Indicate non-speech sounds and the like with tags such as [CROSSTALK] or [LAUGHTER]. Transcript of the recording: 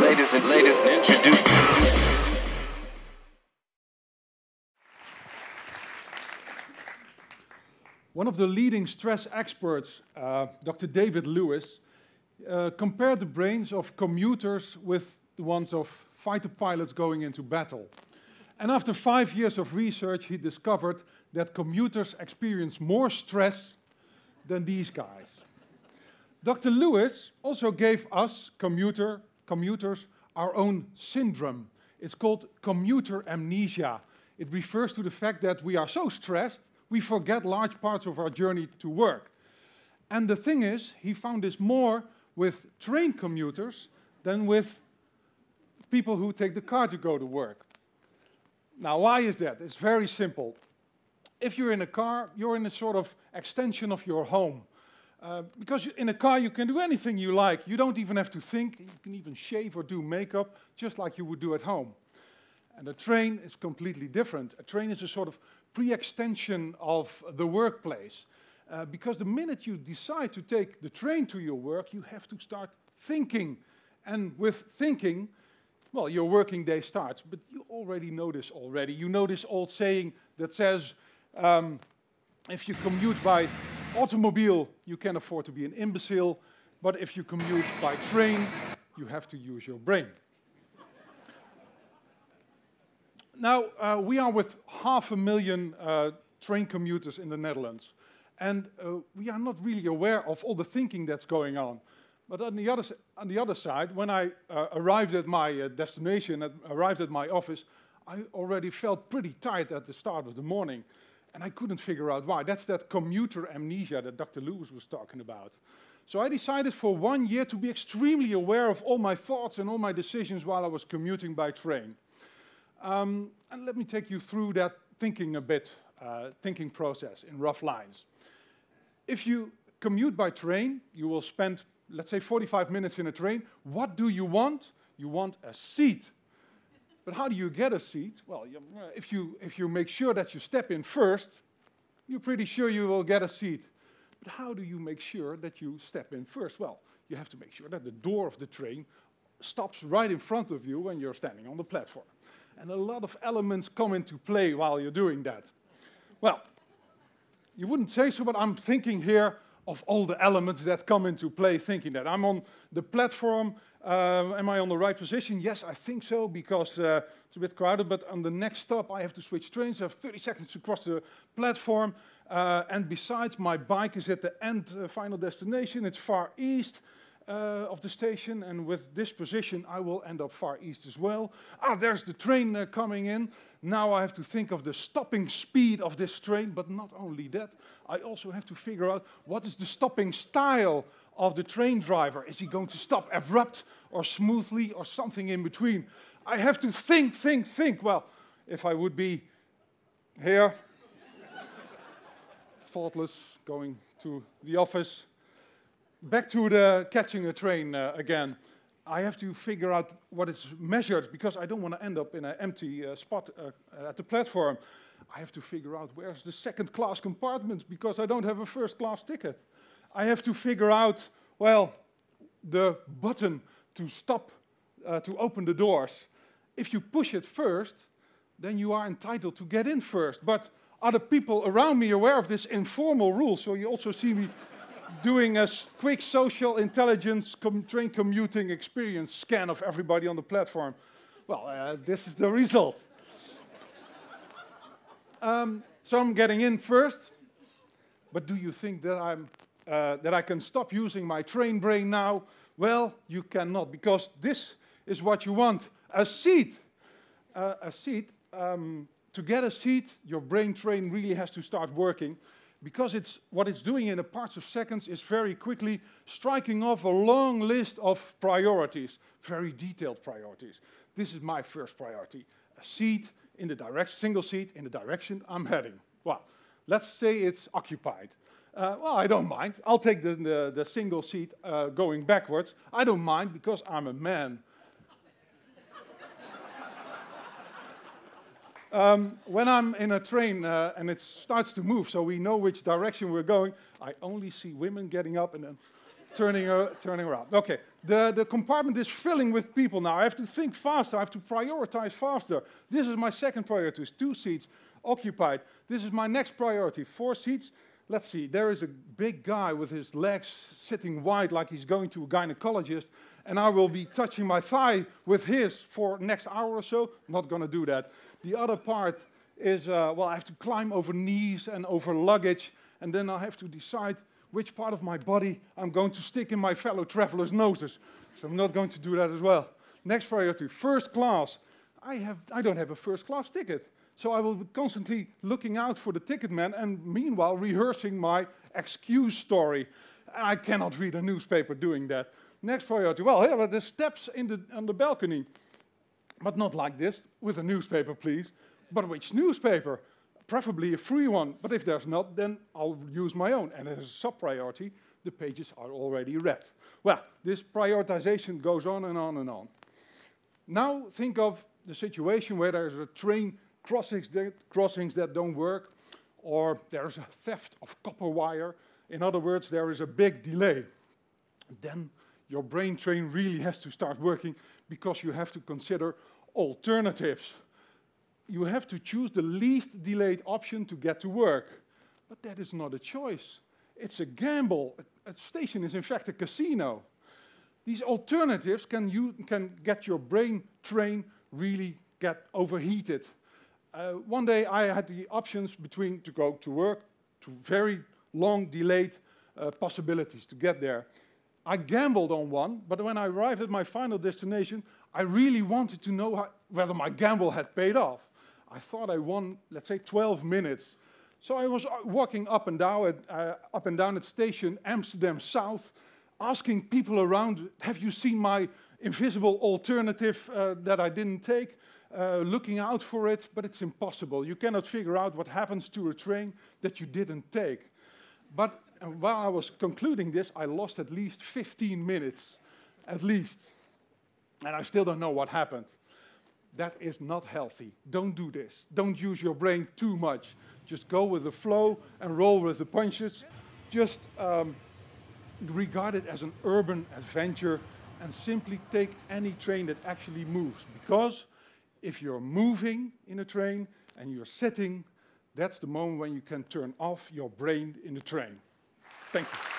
Ladies and ladies, introduce. One of the leading stress experts, uh, Dr. David Lewis, uh, compared the brains of commuters with the ones of fighter pilots going into battle. And after five years of research, he discovered that commuters experience more stress than these guys. Dr. Lewis also gave us, commuter, commuters, our own syndrome. It's called commuter amnesia. It refers to the fact that we are so stressed, we forget large parts of our journey to work. And the thing is, he found this more with train commuters than with people who take the car to go to work. Now, why is that? It's very simple. If you're in a car, you're in a sort of extension of your home. Uh, because in a car, you can do anything you like. You don't even have to think. You can even shave or do makeup, just like you would do at home. And a train is completely different. A train is a sort of pre-extension of the workplace. Uh, because the minute you decide to take the train to your work, you have to start thinking. And with thinking, well, your working day starts. But you already know this already. You know this old saying that says, um, if you commute by automobile, you can afford to be an imbecile. But if you commute by train, you have to use your brain. now, uh, we are with half a million uh, train commuters in the Netherlands. And uh, we are not really aware of all the thinking that's going on. But on the other, on the other side, when I uh, arrived at my uh, destination, at, arrived at my office, I already felt pretty tired at the start of the morning. And I couldn't figure out why. That's that commuter amnesia that Dr. Lewis was talking about. So I decided for one year to be extremely aware of all my thoughts and all my decisions while I was commuting by train. Um, and let me take you through that thinking a bit, uh, thinking process in rough lines. If you commute by train, you will spend, let's say, 45 minutes in a train. What do you want? You want a seat. But how do you get a seat? Well, you, uh, if, you, if you make sure that you step in first, you're pretty sure you will get a seat. But how do you make sure that you step in first? Well, you have to make sure that the door of the train stops right in front of you when you're standing on the platform. And a lot of elements come into play while you're doing that. Well, you wouldn't say so, but I'm thinking here of all the elements that come into play, thinking that. I'm on the platform. Uh, am I on the right position? Yes, I think so, because uh, it's a bit crowded, but on the next stop, I have to switch trains. I have 30 seconds to cross the platform. Uh, and besides, my bike is at the end, uh, final destination. It's far east uh, of the station, and with this position, I will end up far east as well. Ah, there's the train uh, coming in. Now I have to think of the stopping speed of this train, but not only that, I also have to figure out what is the stopping style of the train driver. Is he going to stop abrupt or smoothly or something in between? I have to think, think, think. Well, if I would be here, [LAUGHS] thoughtless, going to the office, back to the catching a train uh, again. I have to figure out what is measured because I don't want to end up in an empty uh, spot uh, at the platform. I have to figure out where's the second class compartment because I don't have a first class ticket. I have to figure out, well, the button to stop, uh, to open the doors. If you push it first, then you are entitled to get in first. But are the people around me aware of this informal rule? So you also see me doing a quick social intelligence com train commuting experience scan of everybody on the platform. Well, uh, this is the result. um, so I'm getting in first, but do you think that, I'm, uh, that I can stop using my train brain now? Well, you cannot, because this is what you want, a seat. Uh, a seat, um, to get a seat, your brain train really has to start working because it's, what it's doing in a parts of seconds is very quickly striking off a long list of priorities, very detailed priorities. This is my first priority, a seat in the direction, single seat in the direction I'm heading. Well, let's say it's occupied. Uh, well, I don't mind. I'll take the, the, the single seat uh, going backwards. I don't mind because I'm a man. Um, when I'm in a train uh, and it starts to move, so we know which direction we're going, I only see women getting up and then turning, uh, turning around. Okay, the, the compartment is filling with people now. I have to think faster, I have to prioritize faster. This is my second priority, two seats occupied. This is my next priority, four seats. Let's see, there is a big guy with his legs sitting wide like he's going to a gynecologist, and I will be touching my thigh with his for next hour or so. Not gonna do that. The other part is, uh, well, I have to climb over knees and over luggage, and then I have to decide which part of my body I'm going to stick in my fellow travelers' noses. So I'm not going to do that as well. Next priority, first class. I, have, I don't have a first class ticket. So I will be constantly looking out for the ticket man and meanwhile rehearsing my excuse story. I cannot read a newspaper doing that. Next priority, well, here are the steps in the, on the balcony. But not like this, with a newspaper, please. But which newspaper? preferably a free one, but if there's not, then I'll use my own. And as a sub-priority, the pages are already read. Well, this prioritization goes on and on and on. Now think of the situation where there's a train crossings that, crossings that don't work, or there's a theft of copper wire. In other words, there is a big delay. Then your brain train really has to start working because you have to consider alternatives you have to choose the least delayed option to get to work. But that is not a choice. It's a gamble. A, station is in fact a casino. These alternatives can, you, can get your brain train really get overheated. Uh, one day I had the options between to go to work, to very long delayed uh, possibilities to get there. I gambled on one, but when I arrived at my final destination, I really wanted to know how, whether my gamble had paid off. I thought I won, let's say, 12 minutes. So I was uh, walking up and down at, uh, up and down at station Amsterdam South, asking people around, have you seen my invisible alternative uh, that I didn't take? Uh, looking out for it, but it's impossible. You cannot figure out what happens to a train that you didn't take. But uh, while I was concluding this, I lost at least 15 minutes, at least. And I still don't know what happened. That is not healthy. Don't do this. Don't use your brain too much. Just go with the flow and roll with the punches. Just um, regard it as an urban adventure and simply take any train that actually moves. Because if you're moving in a train and you're sitting, that's the moment when you can turn off your brain in the train. Thank you.